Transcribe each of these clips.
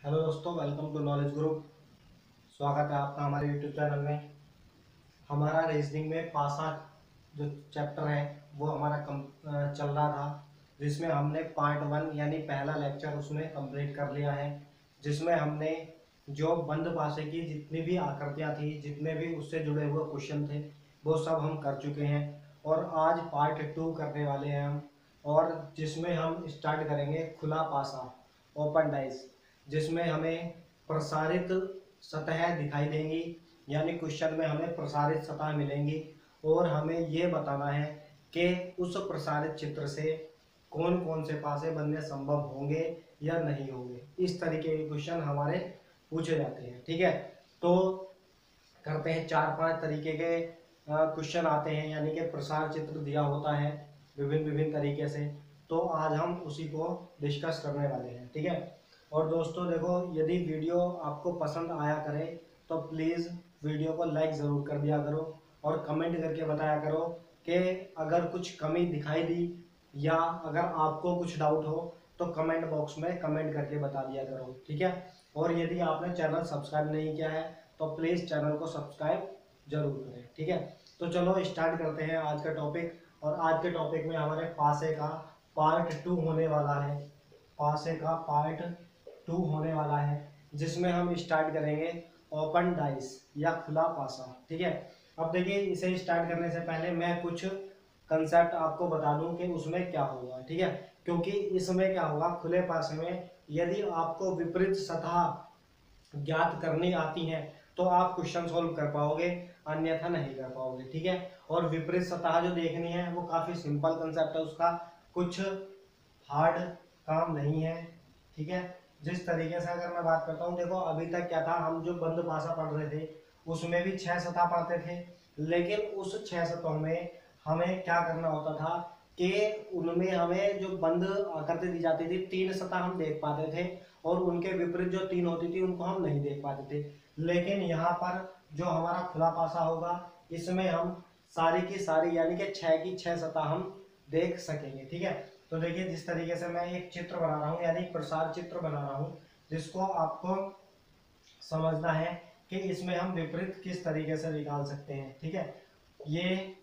Hello दोस्तों, welcome to knowledge group. स्वागत है आपका हमारे यूट्यूब चैनल में। हमारा रीजनिंग में पासा जो चैप्टर है, वो हमारा कम चल रहा था, जिसमें हमने पार्ट वन यानी पहला लेक्चर उसमें कंप्लीट कर लिया है, जिसमें हमने जो बंद पासे की जितनी भी आकृतियाँ थी, जितने भी उससे जुड़े हुए क्वेश्चन थे, वो सब हम कर चुके हैं, और आज पार्ट टू करने वाले हैं हम, और जिसमें हम स्टार्ट करेंगे खुला पासा ओपन डाइस जिसमें हमें प्रसारित सतह दिखाई देंगी, यानी क्वेश्चन में हमें प्रसारित सतह मिलेंगी। और हमें ये बताना है कि उस प्रसारित चित्र से कौन कौन से पासे बनने संभव होंगे या नहीं होंगे। इस तरीके के क्वेश्चन हमारे पूछे जाते हैं, ठीक है? तो करते हैं चार पाँच तरीके के क्वेश्चन आते हैं, यानी कि प्रसार चित्र दिया होता है विभिन्न विभिन्न तरीके से। तो आज हम उसी को डिस्कस करने वाले हैं, ठीक है? और दोस्तों देखो, यदि वीडियो आपको पसंद आया करे तो प्लीज़ वीडियो को लाइक ज़रूर कर दिया करो और कमेंट करके बताया करो कि अगर कुछ कमी दिखाई दी या अगर आपको कुछ डाउट हो तो कमेंट बॉक्स में कमेंट करके बता दिया करो, ठीक है? और यदि आपने चैनल सब्सक्राइब नहीं किया है तो प्लीज़ चैनल को सब्सक्राइब ज़रूर करें, ठीक है? तो चलो स्टार्ट करते हैं आज का टॉपिक और आज के टॉपिक में हमारे पासे का पार्ट टू होने वाला है। पासे का पार्ट टू होने वाला है, जिसमें हम स्टार्ट करेंगे ओपन डाइस या खुला पासा, ठीक है? अब देखिए, इसे स्टार्ट करने से पहले मैं कुछ कंसेप्ट आपको बता दूँ कि उसमें क्या होगा, ठीक है? क्योंकि इसमें क्या होगा, खुले पासे में यदि आपको विपरीत सतह ज्ञात करनी आती है तो आप क्वेश्चन सोल्व कर पाओगे, अन्यथा नहीं कर पाओगे, ठीक है? और विपरीत सतह जो देखनी है, वो काफ़ी सिंपल कंसेप्ट है, उसका कुछ हार्ड काम नहीं है, ठीक है? जिस तरीके से अगर मैं बात करता हूँ, देखो, अभी तक क्या था, हम जो बंद भाषा पढ़ रहे थे, उसमें भी छह सतह पढ़ते थे, लेकिन उस छह सतहों में हमें क्या करना होता था कि उनमें हमें जो बंद आकृति दी जाती थी, तीन सतह हम देख पाते थे, और उनके विपरीत जो तीन होती थी, उनको हम नहीं देख पाते थे। लेकिन यहाँ पर जो हमारा खुला पासा होगा, इसमें हम सारी की सारी, यानी कि छह की छह सतह हम देख सकेंगे, ठीक है? तो देखिए, जिस तरीके से मैं एक चित्र बना रहा हूँ, यानी प्रसार चित्र बना रहा हूँ, जिसको आपको समझना है कि इसमें हम विपरीत किस तरीके से निकाल सकते हैं, ठीक है? ये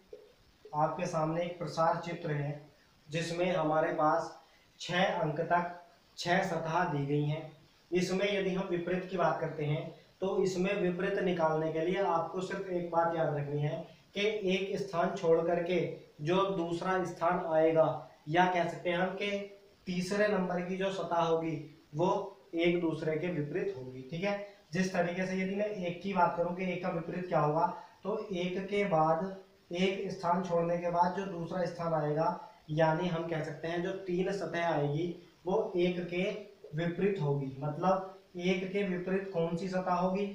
आपके सामने एक प्रसार चित्र है, जिसमें हमारे पास छह अंक तक छह सतह दी गई हैं। इसमें यदि हम विपरीत की बात करते हैं तो इसमें विपरीत निकालने के लिए आपको सिर्फ़ एक बात याद रखनी है कि एक स्थान छोड़ करके जो दूसरा स्थान आएगा या कह सकते हैं हम कि तीसरे नंबर की जो सतह होगी, वो एक दूसरे के विपरीत होगी, ठीक है? जिस तरीके से यदि मैं एक की बात करूँ कि एक का विपरीत क्या होगा तो एक के बाद एक स्थान छोड़ने के बाद जो दूसरा स्थान आएगा, यानी हम कह सकते हैं जो तीन सतह आएगी, वो एक के विपरीत होगी। मतलब एक के विपरीत कौन सी सतह होगी?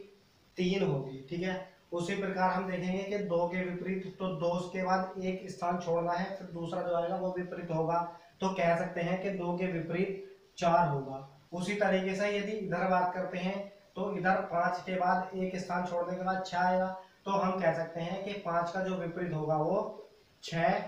तीन होगी, ठीक है? उसी प्रकार हम देखेंगे कि दो के विपरीत तो दो के बाद एक स्थान छोड़ना है, फिर दूसरा जो आएगा वो विपरीत होगा। तो कह सकते हैं कि दो के विपरीत चार होगा। उसी तरीके से यदि इधर बात करते हैं तो इधर पाँच के बाद एक स्थान छोड़ने के बाद छह आएगा। तो हम कह सकते हैं कि पाँच का जो विपरीत होगा वो छह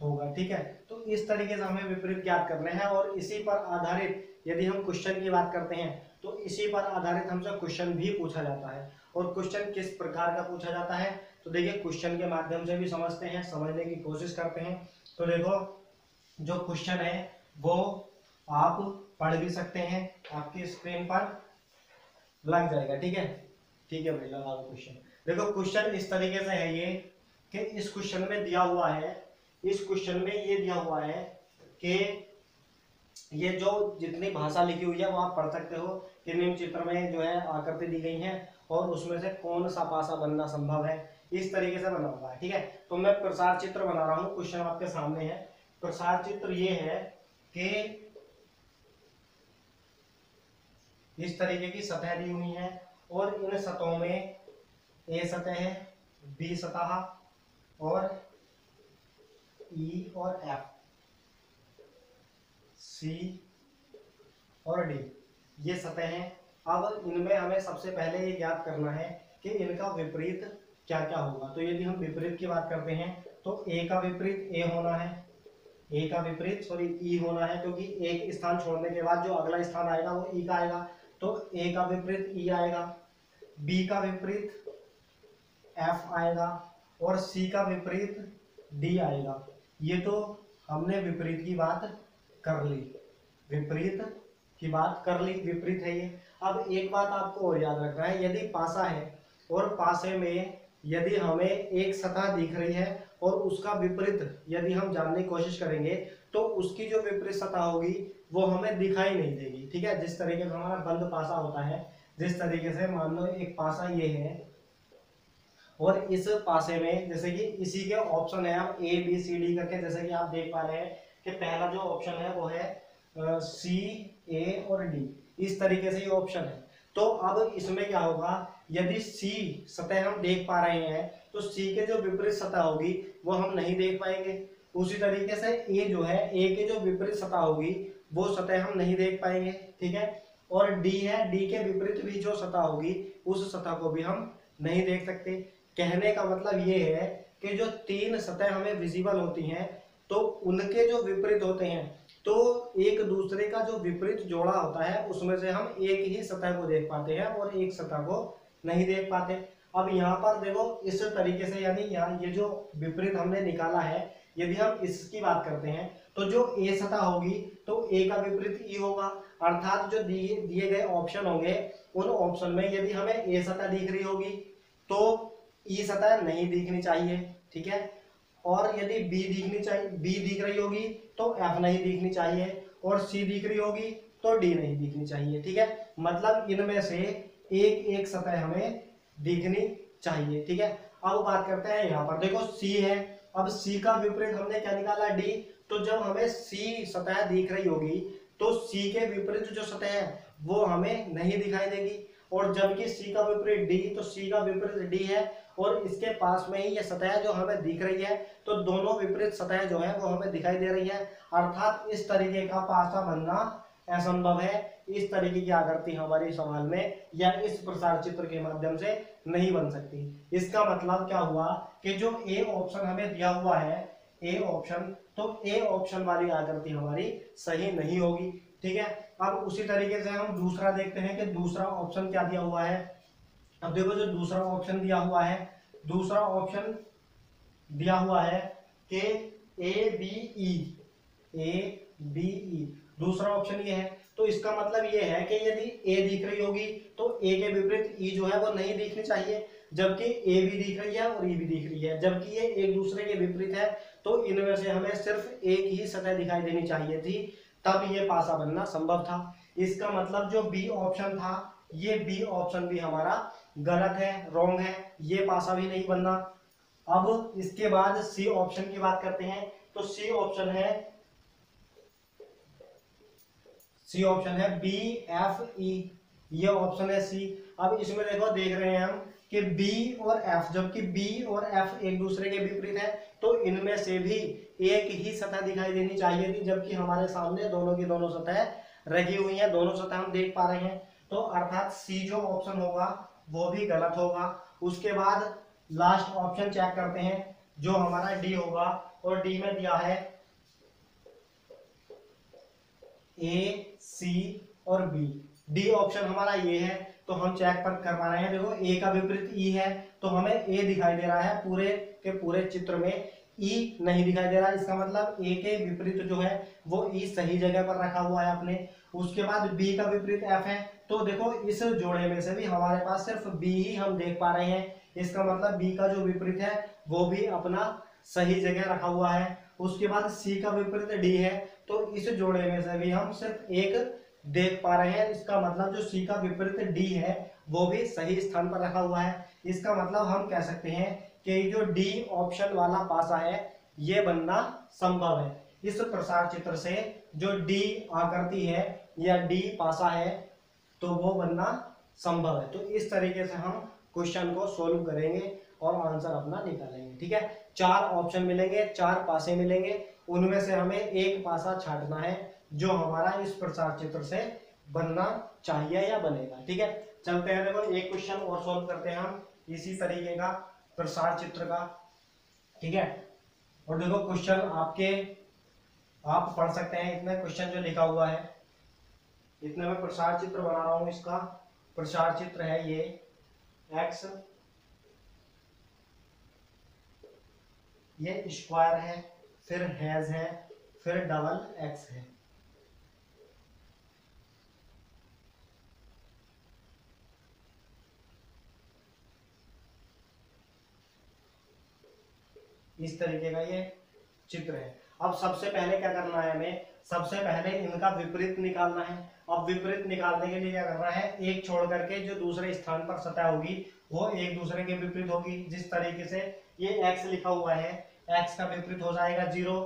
होगा, ठीक है? तो इस तरीके से हमें विपरीत ज्ञात करने हैं और इसी पर आधारित यदि हम क्वेश्चन की बात करते हैं तो इसी पर आधारित हमसे क्वेश्चन भी पूछा जाता है। और क्वेश्चन किस प्रकार का पूछा जाता है? तो देखिए क्वेश्चन के माध्यम से भी समझते हैं, समझने की कोशिश करते हैं। तो देखो, जो क्वेश्चन है, वो आप पढ़ भी सकते हैं, आपकी स्क्रीन पर लग जाएगा, ठीक है? ठीक है भाई लगा क्वेश्चन देखो क्वेश्चन इस तरीके से है ये कि इस क्वेश्चन में दिया हुआ है, इस क्वेश्चन में ये दिया हुआ है कि ये जो जितनी भाषा लिखी हुई है, वो आप पढ़ सकते हो निम्न चित्र में जो है आकृति दी गई है। और उसमें से कौन सा पासा बनना संभव है, इस तरीके से बना हुआ है ठीक है? तो मैं प्रसार चित्र बना रहा हूँ क्वेश्चन आपके सामने है। प्रसार चित्र ये है कि इस तरीके की सतह दी हुई है और इन सतहों में ए सतह है बी सतह और ई e और एफ़ सी और डी ये सतह हैं अब इनमें हमें सबसे पहले ये ज्ञात करना है कि इनका विपरीत क्या क्या होगा। तो यदि हम विपरीत की बात करते हैं तो ए का विपरीत ए होना है। ए का विपरीत सॉरी ई होना है, क्योंकि एक स्थान छोड़ने के बाद जो अगला स्थान आएगा, वो ई का आएगा। तो ए का विपरीत ई आएगा बी का विपरीत एफ़ आएगा, और सी का विपरीत डी आएगा। ये तो हमने विपरीत की बात कर ली। विपरीत की बात कर ली। विपरीत है ये। अब एक बात आपको और याद रखना है, यदि पासा है और पासे में यदि हमें एक सतह दिख रही है और उसका विपरीत यदि हम जानने की कोशिश करेंगे तो उसकी जो विपरीत सतह होगी, वो हमें दिखाई नहीं देगी। ठीक है? जिस तरीके से हमारा बंद पासा होता है, जिस तरीके से मान लो एक पासा ये है और इस पासे में, जैसे कि इसी के ऑप्शन है, हम ए बी सी डी करके, जैसे कि आप देख पा रहे हैं कि पहला जो ऑप्शन है वो है सी ए और डी इस तरीके से ये ऑप्शन है। तो अब इसमें क्या होगा? यदि सी सतह हम देख पा रहे हैं तो सी के जो विपरीत सतह होगी, वो हम नहीं देख पाएँगे। उसी तरीके से ए जो है ए के जो विपरीत सतह होगी, वो सतह हम नहीं देख पाएँगे, ठीक है? और डी है डी के विपरीत भी जो सतह होगी, उस सतह को भी हम नहीं देख सकते। कहने का मतलब ये है कि जो तीन सतह हमें विजिबल होती हैं तो उनके जो विपरीत होते हैं तो एक दूसरे का जो विपरीत जोड़ा होता है, उसमें से हम एक ही सतह को देख पाते हैं और एक सतह को नहीं देख पाते। अब यहाँ पर देखो, इस तरीके से यानी यहाँ ये जो विपरीत हमने निकाला है यदि हम इसकी बात करते हैं। तो जो ए सतह होगी तो ए का विपरीत ई होगा। अर्थात जो दिए दिए गए ऑप्शन होंगे, उन ऑप्शन में यदि हमें ए सतह दिख रही होगी तो ई सतह नहीं दिखनी चाहिए, ठीक है? और यदि बी दिखनी चाहिए बी दिख रही होगी तो एफ़ नहीं दिखनी चाहिए, और सी दिख रही होगी तो डी नहीं दिखनी चाहिए, ठीक है? मतलब इनमें से एक एक सतह हमें दिखनी चाहिए, ठीक है? अब बात करते हैं यहाँ पर। देखो सी है। अब सी का विपरीत हमने क्या निकाला? डी तो जब हमें सी सतह दिख रही होगी तो सी के विपरीत जो सतह है, वो हमें नहीं दिखाई देगी। और जबकि सी का विपरीत डी तो सी का विपरीत डी है और इसके पास में ही ये सतह जो हमें दिख रही है तो दोनों विपरीत सतह जो है वो हमें दिखाई दे रही है। अर्थात इस तरीके का पासा बनना असंभव है। इस तरीके की आकृति हमारी सवाल में या इस प्रसार चित्र के माध्यम से नहीं बन सकती। इसका मतलब क्या हुआ कि जो ए ऑप्शन हमें दिया हुआ है ए ऑप्शन तो ए ऑप्शन वाली आकृति हमारी सही नहीं होगी। ठीक है? अब उसी तरीके से हम दूसरा देखते हैं कि दूसरा ऑप्शन क्या दिया हुआ है। अब देखो जो दूसरा ऑप्शन दिया हुआ है, दूसरा ऑप्शन दिया हुआ है कि A B E A B E दूसरा ऑप्शन ये है। तो इसका मतलब ये है कि यदि ए दिख रही होगी तो ए के विपरीत ई जो है वो नहीं दिखनी चाहिए, जबकि ए भी दिख रही है और ई भी दिख रही है। जबकि ये एक दूसरे के विपरीत है तो इनमें से हमें सिर्फ़ एक ही सतह दिखाई देनी चाहिए थी, तब ये पासा बनना संभव था। इसका मतलब जो बी ऑप्शन था, ये बी ऑप्शन भी हमारा गलत है रॉन्ग है, ये पासा भी नहीं बनना। अब इसके बाद सी ऑप्शन की बात करते हैं तो सी ऑप्शन है सी ऑप्शन है बी एफ़ ई ये ऑप्शन है सी अब इसमें देखो, देख रहे हैं हम कि बी और एफ़ जबकि बी और एफ़ एक दूसरे के विपरीत है तो इनमें से भी एक ही सतह दिखाई देनी चाहिए थी, जबकि हमारे सामने दोनों की दोनों सतह रखी हुई है, दोनों सतह हम देख पा रहे हैं। तो अर्थात सी जो ऑप्शन होगा वो भी गलत होगा। उसके बाद लास्ट ऑप्शन चेक करते हैं, जो हमारा डी होगा। और डी में दिया है ए सी और बी डी ऑप्शन हमारा ये है तो हम चेक पर करवा रहे हैं। देखो ए का विपरीत ई है तो हमें ए दिखाई दे रहा है पूरे के पूरे चित्र में। ई नहीं दिखाई दे रहा, इसका मतलब ए के विपरीत जो है, वो ई सही जगह पर रखा हुआ है अपने उसके बाद बी का विपरीत एफ़ है। तो देखो, इस जोड़े में से भी हमारे पास सिर्फ़ बी ही हम देख पा रहे हैं। इसका मतलब बी का जो विपरीत है, वो भी अपना सही जगह रखा हुआ है। उसके बाद सी का विपरीत डी है तो इस जोड़े में से भी हम सिर्फ़ एक देख पा रहे हैं। इसका मतलब जो सी का विपरीत डी है, वो भी सही स्थान पर रखा हुआ है। इसका मतलब हम कह सकते हैं कि जो डी ऑप्शन वाला पासा है, ये बनना संभव है। इस प्रसार चित्र से जो डी आकृति है या डी पासा है तो वो बनना संभव है। तो इस तरीके से हम क्वेश्चन को सोल्व करेंगे और आंसर अपना निकालेंगे, ठीक है? चार ऑप्शन मिलेंगे, चार पासे मिलेंगे। उनमें से हमें एक पासा छाटना है, जो हमारा इस प्रसार चित्र से बनना चाहिए या बनेगा, ठीक है? चलते हैं देखो, एक क्वेश्चन और सोल्व करते हैं हम इसी तरीके का प्रसार चित्र का, ठीक है? और देखो क्वेश्चन आपके, आप पढ़ सकते हैं इसमें क्वेश्चन जो लिखा हुआ है। इतने मैं प्रसार चित्र बना रहा हूँ इसका, प्रसार चित्र है ये एक्स ये स्क्वायर है, फिर हैज़ है, फिर डबल एक्स है। इस तरीके का ये चित्र है। अब सबसे पहले क्या करना है हमें? सबसे पहले इनका विपरीत निकालना है। अब विपरीत निकालने के लिए क्या करना है? एक छोड़ करके जो दूसरे स्थान पर सतह होगी, वो एक दूसरे के विपरीत होगी। जिस तरीके से ये x लिखा हुआ है, x का विपरीत हो जाएगा ज़ीरो,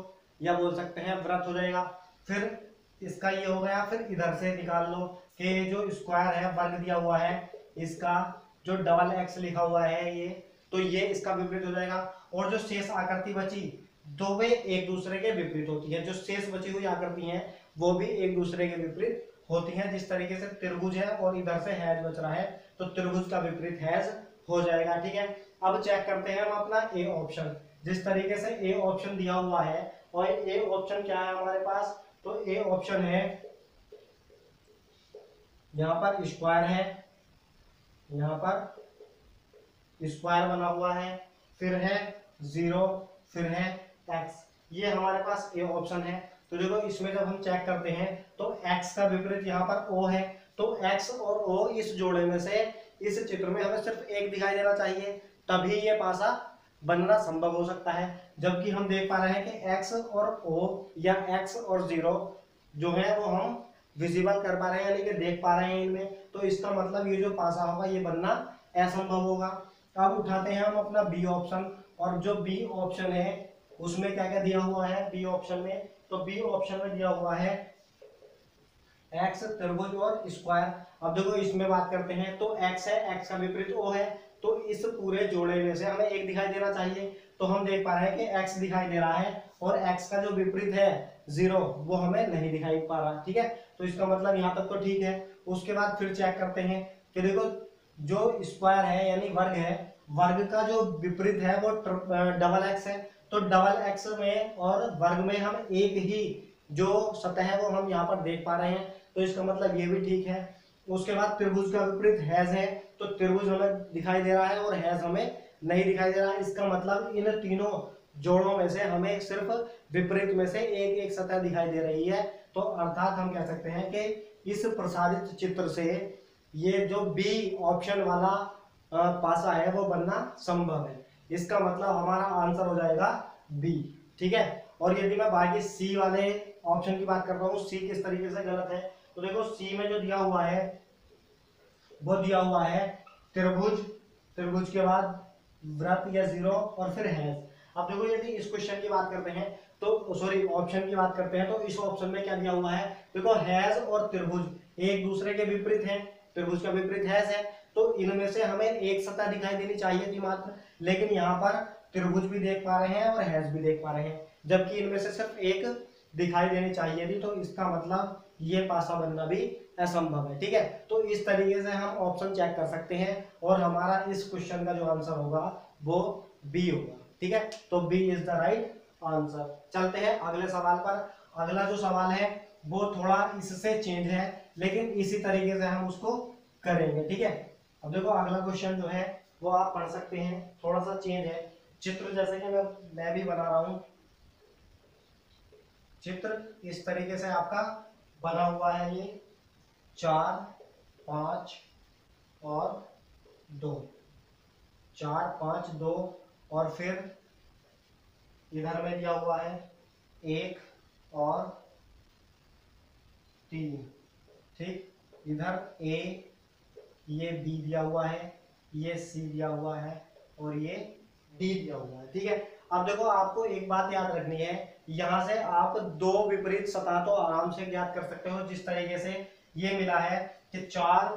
या बोल सकते हैं व्रत हो जाएगा। फिर इसका ये हो गया, फिर इधर से निकाल लो कि जो स्क्वायर है वर्ग दिया हुआ है, इसका जो डबल एक्स लिखा हुआ है ये तो ये इसका विपरीत हो जाएगा। और जो शेष आकृति बची दो वे एक दूसरे के विपरीत होती है। जो शेष बची हुई आकृति है, वो भी एक दूसरे के विपरीत होती हैं। जिस तरीके से त्रिभुज है और इधर से हैज़ बच रहा है तो त्रिभुज का विपरीत हैज़ हो जाएगा, ठीक है? अब चेक करते हैं हम अपना ए ऑप्शन। जिस तरीके से ए ऑप्शन दिया हुआ है, और ए ऑप्शन क्या है हमारे पास? तो ए ऑप्शन है, यहाँ पर स्क्वायर है, यहाँ पर स्क्वायर बना हुआ है, फिर है ज़ीरो, फिर है एक्स ये हमारे पास ए ऑप्शन है। तो देखो, इसमें जब हम चेक करते हैं तो x का विपरीत यहाँ पर o है। तो x और o इस जोड़े में से, इस चित्र में हमें सिर्फ़ एक दिखाई देना चाहिए। तभी ये पासा बनना संभव हो सकता है। जबकि हम देख पा रहे हैं कि x और o या x और ज़ीरो जो है, वो हम विजिबल कर पा रहे हैं, यानी कि देख पा रहे हैं इनमें। तो इसका मतलब ये जो पासा होगा, ये बनना असंभव होगा। अब उठाते हैं हम अपना बी ऑप्शन और जो बी ऑप्शन है उसमें क्या क्या दिया हुआ है? बी ऑप्शन में। तो बी ऑप्शन में दिया हुआ है एक्स त्रिभुज और स्क्वायर अब देखो, इसमें बात करते हैं। तो एक्स है एक्स का विपरीत ओ है। तो इस पूरे जोड़े में से हमें एक दिखाई देना चाहिए। तो हम देख पा रहे हैं कि एक्स दिखाई दे रहा है और एक्स का जो विपरीत है ज़ीरो वो हमें नहीं दिखाई पा रहा। ठीक है? तो इसका मतलब यहाँ तक तो ठीक है। उसके बाद फिर चेक करते हैं कि देखो, जो स्क्वायर है, यानी वर्ग है, वर्ग का जो विपरीत है, वो डबल एक्स है। तो डबल एक्स में और वर्ग में हम एक ही जो सतह है वो हम यहाँ पर देख पा रहे हैं। तो इसका मतलब ये भी ठीक है। उसके बाद त्रिभुज का विपरीत हैज़ है तो त्रिभुज हमें दिखाई दे रहा है और हैज़ हमें नहीं दिखाई दे रहा। है इसका मतलब इन तीनों जोड़ों में से हमें सिर्फ़ विपरीत में से एक एक सतह दिखाई दे रही है। तो अर्थात हम कह सकते हैं कि इस प्रसारित चित्र से ये जो बी ऑप्शन वाला पासा है वो बनना संभव है। इसका मतलब हमारा आंसर हो जाएगा बी ठीक है? और यदि मैं बाकी सी वाले ऑप्शन की बात कर रहा हूँ सी किस तरीके से गलत है? तो देखो सी में जो दिया हुआ है, वो दिया हुआ है त्रिभुज त्रिभुज के बाद व्रत या ज़ीरो और फिर हैज़ अब देखो, यदि इस क्वेश्चन की बात करते हैं तो सॉरी ऑप्शन की बात करते हैं तो इस ऑप्शन में क्या दिया हुआ है? देखो हैज़ और त्रिभुज, एक दूसरे के विपरीत है, त्रिभुज का विपरीत हैज़ है तो इनमें से हमें एक सतह दिखाई देनी चाहिए थी मात्र। लेकिन यहाँ पर त्रिभुज भी देख पा रहे हैं और हैज़ भी देख पा रहे हैं। जबकि इनमें से सिर्फ़ एक दिखाई देनी चाहिए थी तो इसका मतलब ये पासा बनना भी असंभव है, ठीक है? तो इस तरीके से हम ऑप्शन चेक कर सकते हैं और हमारा इस क्वेश्चन का जो आंसर होगा, वो बी होगा, ठीक है? तो B is the right answer चलते हैं अगले सवाल पर। अगला जो सवाल है, वो थोड़ा इससे चेंज है, लेकिन इसी तरीके से हम उसको करेंगे, ठीक है? अब देखो, अगला क्वेश्चन जो है वो आप पढ़ सकते हैं थोड़ा सा चेंज है। चित्र जैसे कि मैं मैं भी बना रहा हूँ। चित्र इस तरीके से आपका बना हुआ है ये। चार, पाँच और दो। चार, पाँच, दो और फिर इधर में दिया हुआ है एक और तीन। ठीक? इधर ए, ये बी दिया हुआ है। ये सी दिया हुआ है और ये डी दिया हुआ है, ठीक है? अब देखो, आपको एक बात याद रखनी है। यहाँ से आप दो विपरीत सतह तो आराम से ज्ञात कर सकते हो जिस तरीके से ये मिला है कि चार,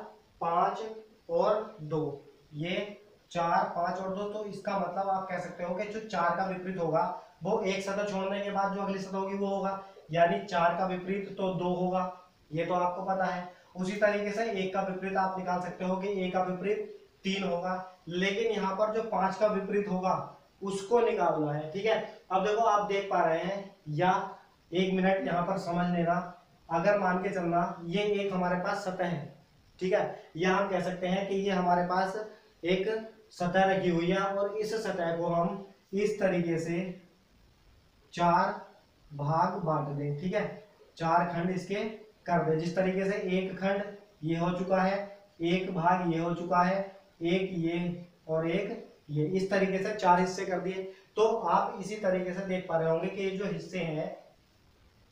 पाँच और दो। ये चार, पाँच और दो तो इसका मतलब आप कह सकते हो कि जो चार का विपरीत होगा, वो एक सतह छोड़ने के बाद जो अगली सतह होगी वो होगा। यानी चार का विपरीत तो दो होगा, ये तो आपको पता है। उसी तरीके से एक का विपरीत आप निकाल सकते हो कि एक का विपरीत तीन होगा, लेकिन यहाँ पर जो पाँच का विपरीत होगा, उसको निकालना है, ठीक है? अब देखो, आप देख पा रहे हैं, या एक मिनट यहाँ पर समझ लेना, अगर मान के चलना, ये एक हमारे पास सतह है, ठीक है? या हम कह सकते हैं कि ये हमारे पास एक सतह रखी हुई है, और इस सतह को हम इस तरीके से चार भाग बांट दें, ठीक है? चार खंड इसके कर दें, जिस तरीके से एक खंड ये हो चुका है, एक भाग ये हो चुका है एक ये और एक ये। इस तरीके से चार हिस्से कर दिए। तो आप इसी तरीके से देख पा रहे होंगे कि ये जो हिस्से हैं,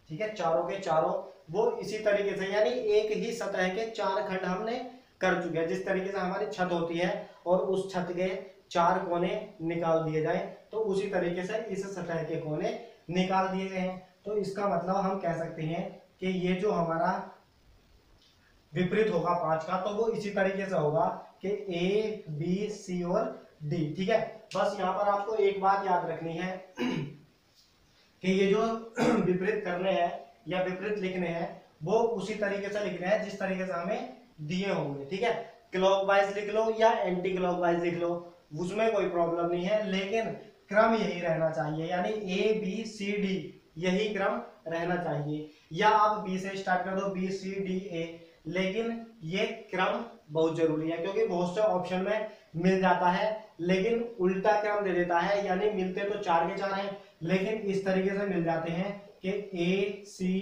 ठीक है, चारों के चारों, वो इसी तरीके से, यानी एक ही सतह के चार खंड हमने कर चुके हैं। जिस तरीके से हमारी छत होती है और उस छत के चार कोने निकाल दिए जाए तो उसी तरीके से इस सतह के कोने निकाल दिए गए हैं। तो इसका मतलब हम कह सकते हैं कि ये जो हमारा विपरीत होगा पाँच का तो वो इसी तरीके से होगा। कि ए बी सी और डी ठीक है? बस यहाँ पर आपको एक बात याद रखनी है कि ये जो विपरीत करने हैं या विपरीत लिखने हैं, वो उसी तरीके से लिखने हैं जिस तरीके से हमें दिए होंगे, ठीक है? क्लॉकवाइज लिख लो या एंटी क्लॉकवाइज लिख लो, उसमें कोई प्रॉब्लम नहीं है, लेकिन क्रम यही रहना चाहिए, यानी ए बी सी डी यही क्रम रहना चाहिए। या आप बी से स्टार्ट कर दो बी सी डी ए लेकिन ये क्रम बहुत ज़रूरी है, क्योंकि बहुत से ऑप्शन में मिल जाता है, लेकिन उल्टा क्रम दे देता है, यानी मिलते तो चार के चार हैं, लेकिन इस तरीके से मिल जाते हैं कि ए सी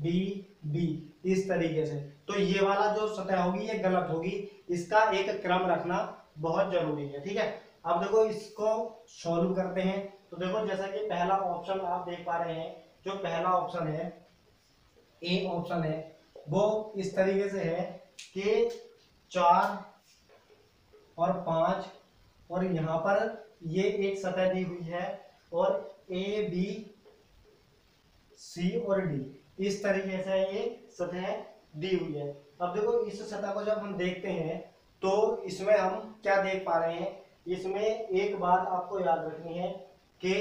डी बी इस तरीके से। तो ये वाला जो सतह होगी, ये गलत होगी, इसका एक क्रम रखना बहुत ज़रूरी है, ठीक है? अब देखो, इसको सॉल्व करते हैं। तो देखो, जैसा कि पहला ऑप्शन आप देख पा रहे हैं, जो पहला ऑप्शन है ए ऑप्शन है, वो इस तरीके से है कि चार और पाँच, और यहाँ पर ये एक सतह दी हुई है, और ए बी सी और डी इस तरीके से ये सतह दी हुई है। अब देखो, इस सतह को जब हम देखते हैं तो इसमें हम क्या देख पा रहे हैं? इसमें एक बात आपको याद रखनी है कि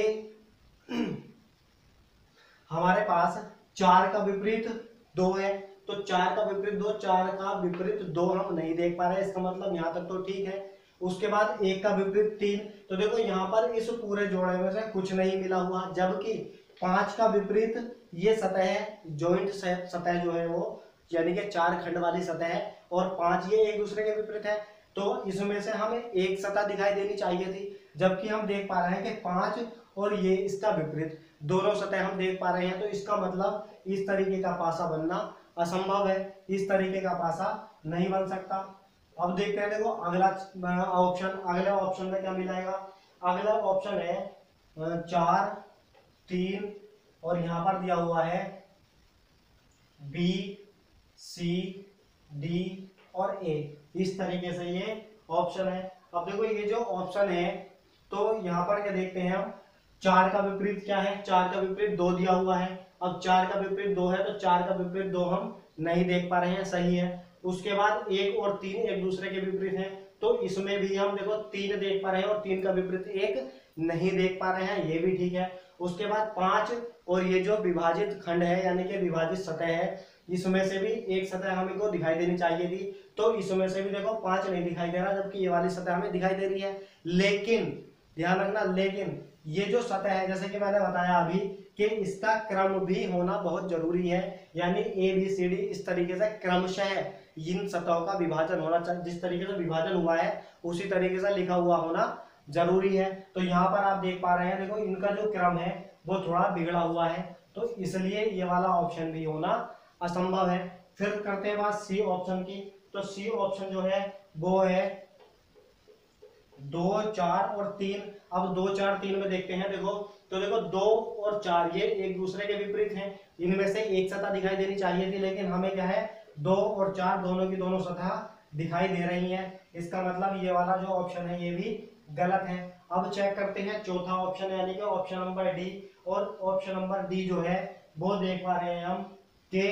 हमारे पास चार का विपरीत दो है। तो चार का विपरीत दो, चार का विपरीत दो हम नहीं देख पा रहे, इसका मतलब यहाँ तक तो ठीक है। उसके बाद एक का विपरीत तीन तो देखो यहाँ पर इस पूरे जोड़े में से कुछ नहीं मिला हुआ, जबकि पाँच का विपरीत ये सतह ज्वाइंट सतह जो है वो, यानी कि चार खंड वाली सतह है, और पाँच ये एक दूसरे के विपरीत है। तो इसमें से हमें एक सतह दिखाई देनी चाहिए थी, जबकि हम देख पा रहे हैं कि पाँच और ये इसका विपरीत, दोनों सतह हम देख पा रहे हैं तो इसका मतलब इस तरीके का पासा बनना असंभव है। इस तरीके का पासा नहीं बन सकता। अब देखते हैं, देखो, अगला ऑप्शन अगले ऑप्शन में क्या मिलाएगा? अगला ऑप्शन है चार, तीन, और यहाँ पर दिया हुआ है बी सी डी और ए इस तरीके से ये ऑप्शन है। अब देखो, ये जो ऑप्शन है तो यहाँ पर क्या देखते हैं हम? चार का विपरीत क्या है? चार का विपरीत दो दिया हुआ है। अब चार का विपरीत दो है तो चार का विपरीत दो हम नहीं देख पा रहे हैं, सही है। उसके बाद एक और तीन एक दूसरे के विपरीत हैं तो इसमें भी हम देखो तीन देख पा रहे हैं और तीन का विपरीत एक नहीं देख पा रहे हैं, ये भी ठीक है। उसके बाद पाँच और ये जो विभाजित खंड है, यानी कि विभाजित सतह है, इसमें से भी एक सतह हमें को दिखाई देनी चाहिए थी तो इसमें से भी देखो पाँच नहीं दिखाई दे रहा, जबकि ये वाली सतह हमें दिखाई दे रही है। लेकिन, ध्यान रखना, लेकिन ये जो सतह है, जैसे कि मैंने बताया अभी कि इसका क्रम भी होना बहुत ज़रूरी है। यानी ए बी सी डी इस तरीके से क्रमशः इन सतहों का विभाजन होना चाहिए। जिस तरीके से विभाजन हुआ है, उसी तरीके से लिखा हुआ होना ज़रूरी है। तो यहाँ पर आप देख पा रहे हैं, देखो इनका जो क्रम है, वो थोड़ा बिगड़ा हुआ है। तो इसलिए ये वाला ऑप्शन भी होना असंभव है। फिर करते हैं बात सी ऑप्शन की। तो सी ऑप्शन जो है, वो है दो, चार और तीन। अब दो, चार, तीन में देखते हैं। देखो तो देखो दो और चार, ये एक दूसरे के विपरीत हैं। इनमें से एक सतह दिखाई देनी चाहिए थी, लेकिन हमें क्या है, दो और चार दोनों की दोनों सतह दिखाई दे रही हैं। इसका मतलब ये वाला जो ऑप्शन है, ये भी गलत है। अब चेक करते हैं, चौथा ऑप्शन यानी कि ऑप्शन नंबर डी और ऑप्शन नंबर डी जो है, वो देख पा रहे हैं हम के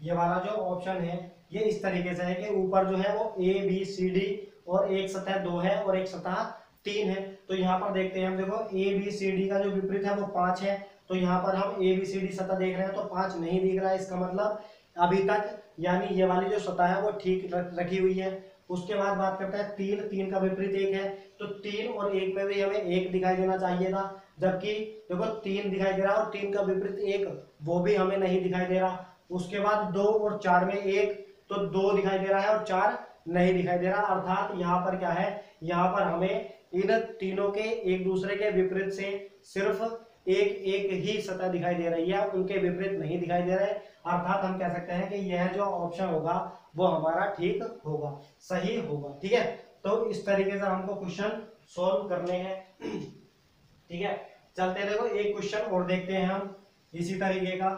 ये वाला जो ऑप्शन है, ये इस तरीके से है कि ऊपर जो है वो ए बी सी डी और एक सतह दो है और एक सतह तीन है। तो यहाँ पर देखते हैं हम, देखो ए बी सी डी का जो विपरीत है वो पाँच है। तो यहाँ पर हम ए बी सी डी सतह देख रहे हैं तो पाँच नहीं दिख रहा है। इसका मतलब अभी तक, यानी ये वाली जो सतह है वो ठीक रखी हुई है। उसके बाद बात करते हैं, तीन तीन का विपरीत एक है। तो तीन और एक में भी हमें एक दिखाई देना चाहिए था, जबकि देखो, तीन दिखाई दे रहा और तीन का विपरीत एक, वो भी हमें नहीं दिखाई दे रहा। उसके बाद दो और चार में एक तो दो दिखाई दे रहा है और चार नहीं दिखाई दे रहा। अर्थात यहाँ पर क्या है? यहाँ पर हमें इन तीनों के एक दूसरे के विपरीत से सिर्फ़ एक एक ही सतह दिखाई दे रही है। उनके विपरीत नहीं दिखाई दे रहे। अर्थात हम कह सकते हैं कि यह जो ऑप्शन होगा, वो हमारा ठीक होगा, सही होगा। ठीक है? तो इस तरीके से हमको क्वेश्चन सॉल्व करने हैं। ठीक है? चलते देखो, एक क्वेश्चन और देखते हैं हम इसी तरीके का।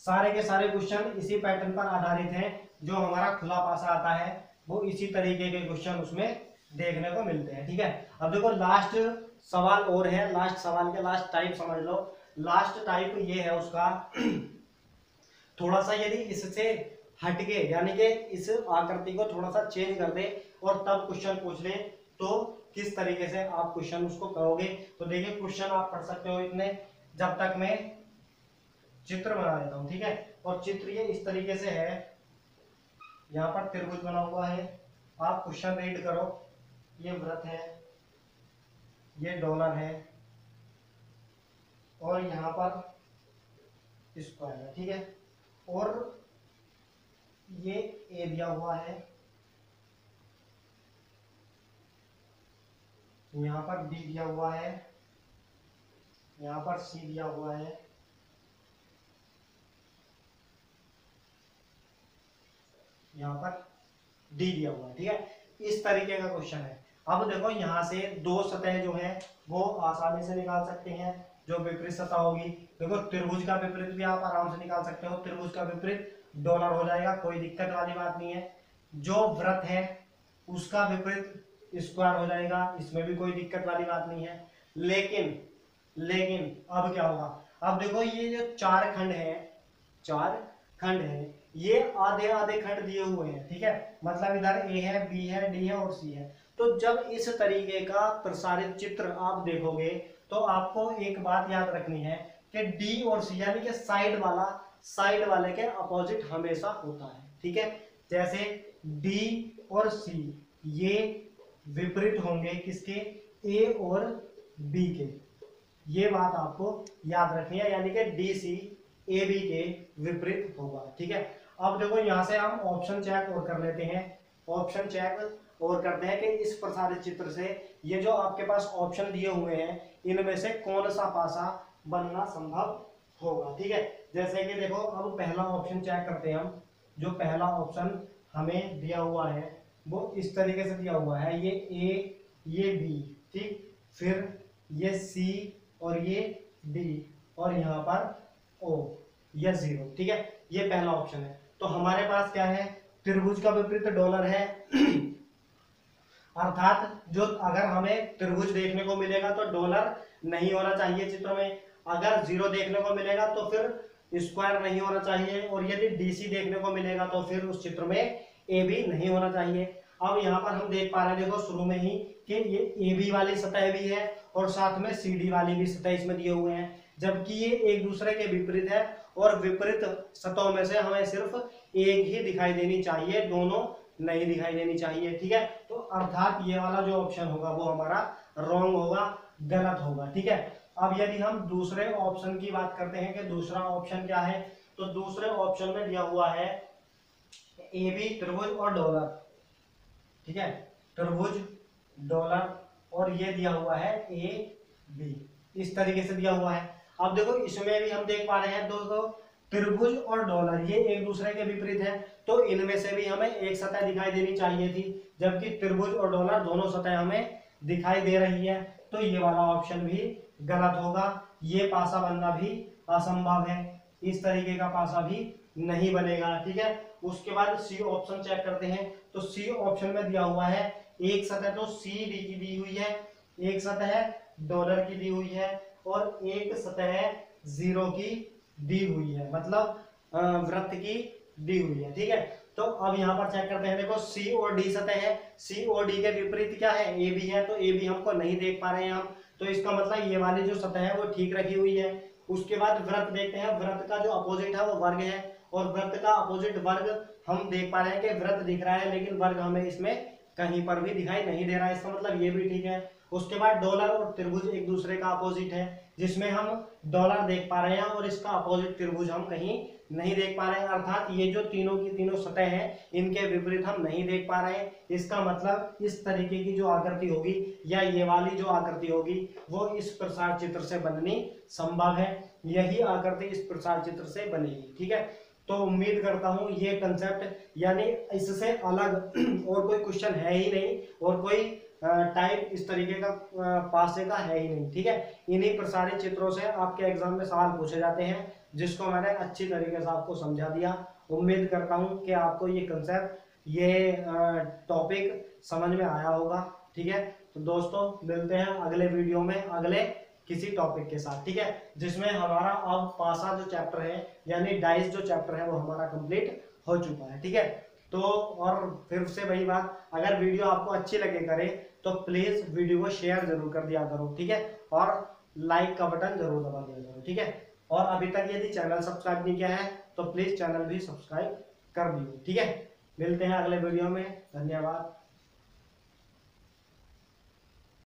सारे के सारे क्वेश्चन इसी पैटर्न पर आधारित हैं। जो हमारा खुला पासा आता है, वो इसी तरीके के क्वेश्चन उसमें देखने को मिलते हैं, ठीक है? अब देखो लास्ट सवाल और है लास्ट सवाल के लास्ट टाइप समझ लो। लास्ट टाइप ये है उसका, थोड़ा सा यदि इससे हटके, यानी कि इस आकृति को थोड़ा सा चेंज कर दे और तब क्वेश्चन पूछ ले तो किस तरीके से आप क्वेश्चन उसको करोगे? तो देखिए क्वेश्चन आप पढ़ सकते हो इतने, जब तक मैं चित्र बना देता हूँ, ठीक है? और चित्र ये इस तरीके से है यहाँ पर त्रिभुज बना हुआ है। आप क्वेश्चन रीड करो। ये व्रत है, ये डॉलर है और यहाँ पर स्क्वायर है, ठीक है? और ये ए दिया हुआ है। यहाँ पर बी दिया हुआ है। यहाँ पर सी दिया हुआ है। यहाँ पर डी दिया हुआ है, ठीक है? इस तरीके का क्वेश्चन है। अब देखो, यहाँ से दो सतह जो है, वो आसानी से निकाल सकते हैं, जो विपरीत सतह होगी। देखो, त्रिभुज का विपरीत भी आप आराम से निकाल सकते हो। त्रिभुज का विपरीत डॉलर हो जाएगा, कोई दिक्कत वाली बात नहीं है। जो व्रत है, उसका विपरीत स्क्वायर हो जाएगा, इसमें भी कोई दिक्कत वाली बात नहीं है। लेकिन लेकिन, अब क्या होगा? अब देखो, ये जो चार खंड है, चार खंड है ये आधे आधे खंड दिए हुए हैं, ठीक है? मतलब इधर ए है बी है डी है और सी है। तो जब इस तरीके का प्रसारित चित्र आप देखोगे तो आपको एक बात याद रखनी है कि डी और सी यानी कि साइड वाला साइड वाले के अपोजिट हमेशा होता है, ठीक है? जैसे डी और सी ये विपरीत होंगे किसके? ए और बी के। ये बात आपको याद रखनी है, यानी कि डी सी ए बी के विपरीत होगा, ठीक है? अब देखो यहाँ से हम ऑप्शन चेक और कर लेते हैं। ऑप्शन चेक और करते हैं कि इस प्रसारित चित्र से ये जो आपके पास ऑप्शन दिए हुए हैं, इनमें से कौन सा पासा बनना संभव होगा, ठीक है? जैसे कि देखो, अब पहला ऑप्शन चेक करते हैं हम। जो पहला ऑप्शन हमें दिया हुआ है, वो इस तरीके से दिया हुआ है। ये ए ये बी ठीक? फिर ये सी और ये डी और यहाँ पर ओ ये ज़ीरो ठीक है? ये पहला ऑप्शन है। तो हमारे पास क्या है? त्रिभुज का विपरीत डॉलर है। अर्थात जो अगर हमें त्रिभुज देखने को मिलेगा तो डॉलर नहीं होना चाहिए चित्र में। अगर ज़ीरो देखने को मिलेगा तो फिर स्क्वायर नहीं होना चाहिए। और यदि डीसी देखने को मिलेगा तो फिर उस चित्र में ए भी नहीं होना चाहिए। अब यहाँ पर हम देख पा रहे हैं, देखो, शुरू में ही कि ये ए बी वाली सतह भी है और साथ में सी डी वाली भी सतह इसमें दिए हुए हैं। जबकि ये एक दूसरे के विपरीत है और विपरीत सतहों में से हमें सिर्फ़ एक ही दिखाई देनी चाहिए, दोनों नहीं दिखाई देनी चाहिए, ठीक है? तो अर्थात ये वाला जो ऑप्शन होगा वो हमारा रॉन्ग होगा, गलत होगा, ठीक है? अब यदि हम दूसरे ऑप्शन की बात करते हैं कि दूसरा ऑप्शन क्या है तो दूसरे ऑप्शन में दिया हुआ है ए बी त्रिभुज और डॉलर ठीक है? त्रिभुज डॉलर और ये दिया हुआ है ए बी इस तरीके से दिया हुआ है। अब देखो, इसमें भी हम देख पा रहे हैं दोस्तों, त्रिभुज और डॉलर, ये एक दूसरे के विपरीत है। तो इनमें से भी हमें एक सतह दिखाई देनी चाहिए थी, जबकि त्रिभुज और डॉलर दोनों सतह हमें दिखाई दे रही है। तो ये वाला ऑप्शन भी गलत होगा। ये पासा बनना भी असंभव है। इस तरीके का पासा भी नहीं बनेगा, ठीक है? उसके बाद सी ऑप्शन चेक करते हैं। तो सी ऑप्शन में दिया हुआ है, एक सतह तो सी डी की दी हुई है, एक सतह डॉलर की दी हुई है। और एक सतह ज़ीरो की दी हुई है मतलब वृत्त की दी हुई है, ठीक है? तो अब यहाँ पर चेक करते हैं, देखो सी और डी सतह है सी और डी के विपरीत क्या है? ए बी है तो ए बी हमको नहीं देख पा रहे हैं हम। तो इसका मतलब ये वाली जो सतह है, वो ठीक रखी हुई है। उसके बाद व्रत देखते हैं व्रत का जो अपोजिट है, वो वर्ग है। और व्रत का अपोजिट वर्ग हम देख पा रहे हैं कि व्रत दिख रहा है, लेकिन वर्ग हमें इसमें कहीं पर भी दिखाई नहीं दे रहा है। इसका मतलब ये भी ठीक है। उसके बाद डॉलर और त्रिभुज एक दूसरे का अपोजिट है, जिसमें हम डॉलर देख पा रहे हैं और इसका अपोजिट त्रिभुज हम कहीं नहीं देख पा रहे हैं। अर्थात ये जो तीनों की तीनों सतह हैं, इनके विपरीत हम नहीं देख पा रहे हैं। इसका मतलब इस तरीके की जो आकृति होगी या ये वाली जो आकृति होगी, वो इस प्रसार चित्र से बननी संभव है। यही आकृति इस प्रसार चित्र से बनेगी, ठीक है? तो उम्मीद करता हूँ ये कंसेप्ट यानी इससे अलग और कोई क्वेश्चन है ही नहीं और कोई टाइप इस तरीके का पासे का है ही नहीं, ठीक है? इन्हीं प्रसारित चित्रों से आपके एग्ज़ाम में सवाल पूछे जाते हैं, जिसको मैंने अच्छी तरीके से आपको समझा दिया। उम्मीद करता हूँ कि आपको ये कंसेप्ट ये टॉपिक समझ में आया होगा, ठीक है? तो दोस्तों, मिलते हैं अगले वीडियो में, अगले किसी टॉपिक के साथ, ठीक है? जिसमें हमारा अब पासा जो चैप्टर है, यानी डाइस जो चैप्टर है, वो हमारा कंप्लीट हो चुका है, ठीक है? तो और फिर से वही बात, अगर वीडियो आपको अच्छी लगे करे तो प्लीज़ वीडियो को शेयर ज़रूर कर दिया करो, ठीक है? और लाइक का बटन ज़रूर दबा दिया करो, ठीक है? और अभी तक यदि चैनल सब्सक्राइब नहीं किया है तो प्लीज़ चैनल भी सब्सक्राइब कर दियो, ठीक है? मिलते हैं अगले वीडियो में, धन्यवाद।